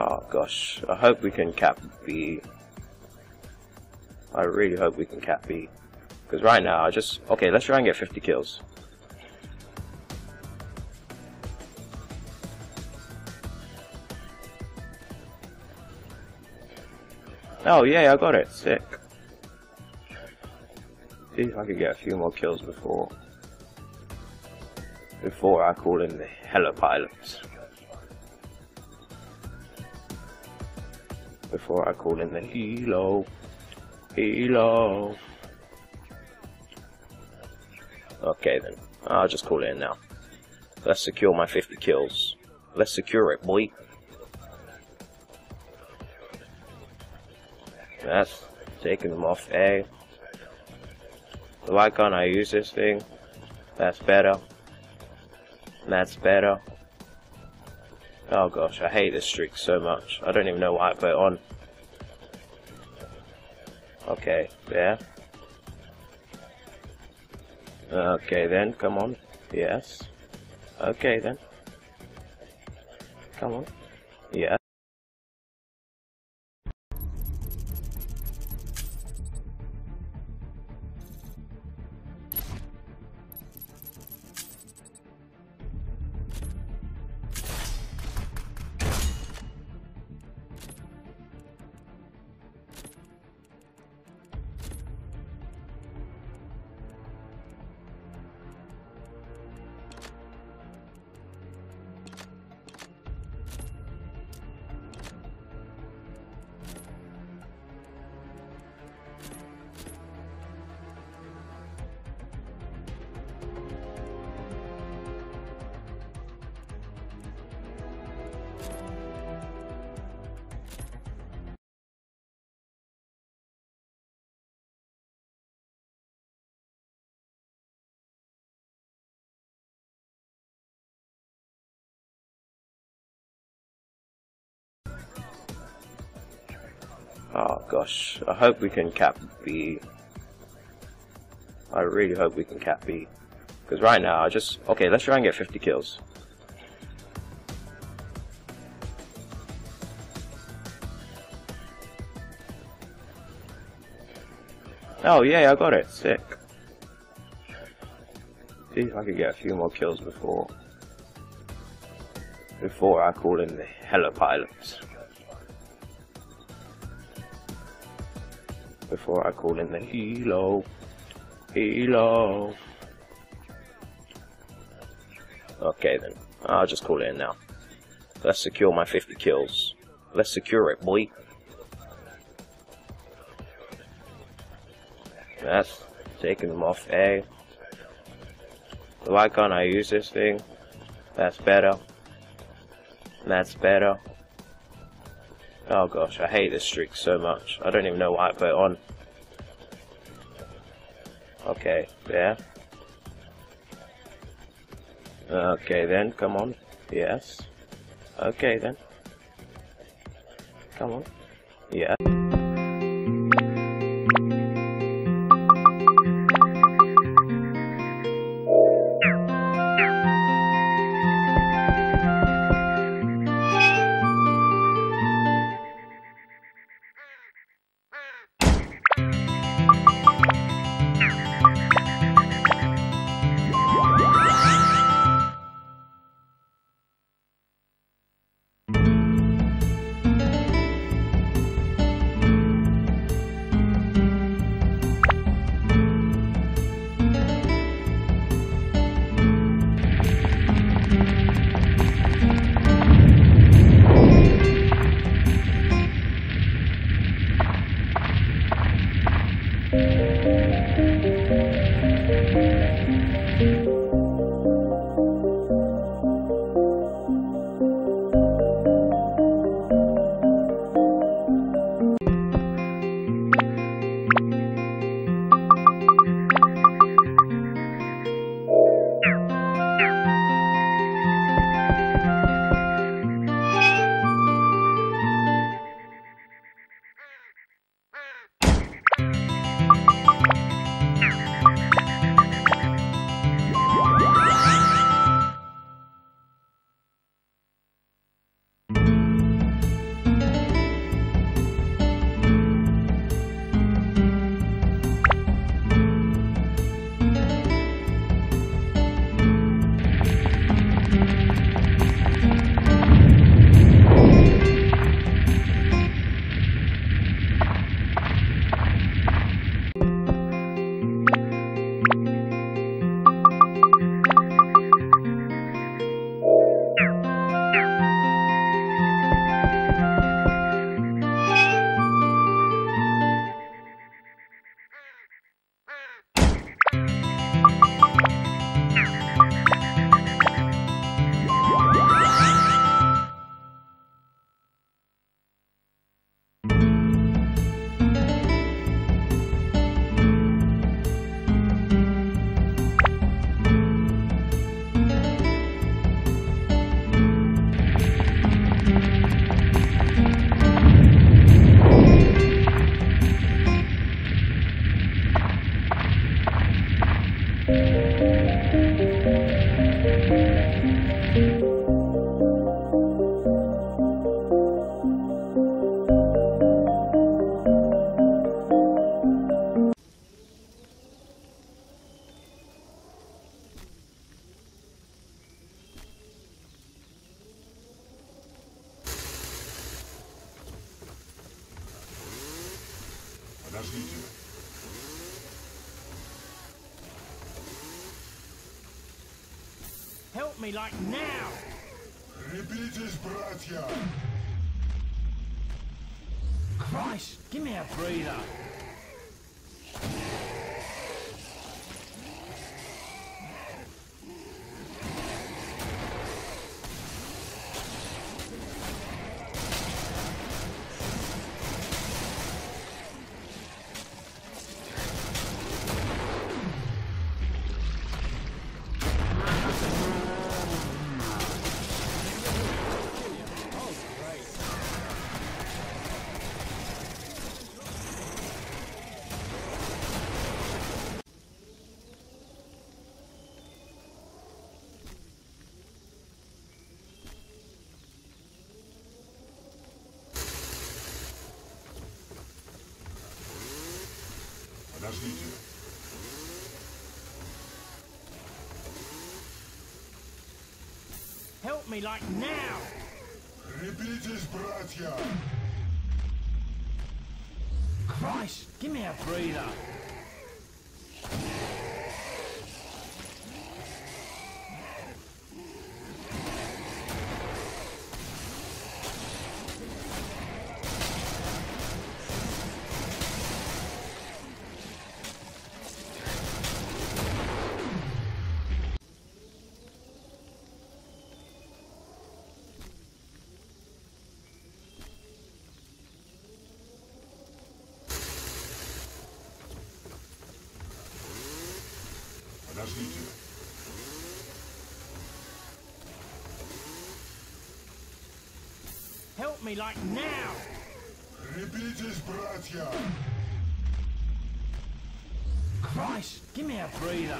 Oh gosh, I hope we can cap B. I really hope we can cap B. Because right now, I just... Okay, let's try and get 50 kills. Oh, yeah, I got it. Sick. See if I could get a few more kills before... Before I call in the helipilots. Before I call in the helo. Helo. Okay then, I'll just call it in now. Let's secure my 50 kills. Let's secure it, boy. That's taking them off A. Why can't I use this thing? That's better. That's better. Oh gosh, I hate this streak so much. I don't even know why I put it on. Okay, yeah. Okay then, come on. Yes. Okay then. Come on. Yeah. Oh gosh, I hope we can cap B. I really hope we can cap B. Because right now, I just... Okay, let's try and get 50 kills. Oh yeah, I got it. Sick. See if I could get a few more kills before... Before I call in the helipilots. Before I call in the helo. Helo. Okay then, I'll just call it in now. Let's secure my 50 kills. Let's secure it, boy. That's taking them off A. Why can't I use this thing? That's better. That's better. Oh gosh, I hate this streak so much. I don't even know why I put it on. Okay, yeah. Okay then, come on. Yes. Okay then. Come on. Yeah. Help me like now! Крепитесь, братья! Christ, give me a breather. Подождите. Help me like now! Крепитесь, братья! Christ, give me a breather. Help me like now! Крепитесь, братья! Christ, give me a breather.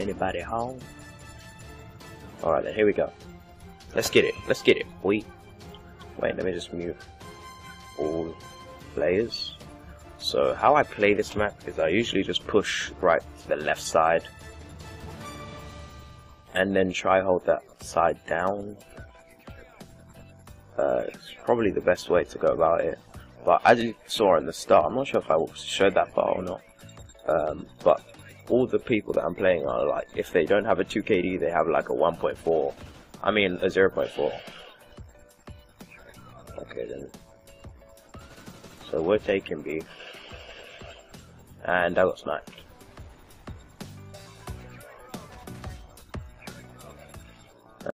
Anybody home? Alright then, here we go. Let's get it. Let's get it. Wait. Wait, let me just mute all players. So how I play this map is I usually just push right to the left side and then try hold that side down. Uh, it's probably the best way to go about it. But as you saw in the start, I'm not sure if I showed that part or not. Um, but all the people that I'm playing are like, if they don't have a 2KD, they have like a 1.4. I mean, a 0.4. Okay then. So we're taking B. And I got sniped.